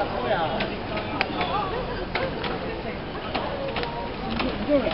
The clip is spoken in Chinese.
이게왜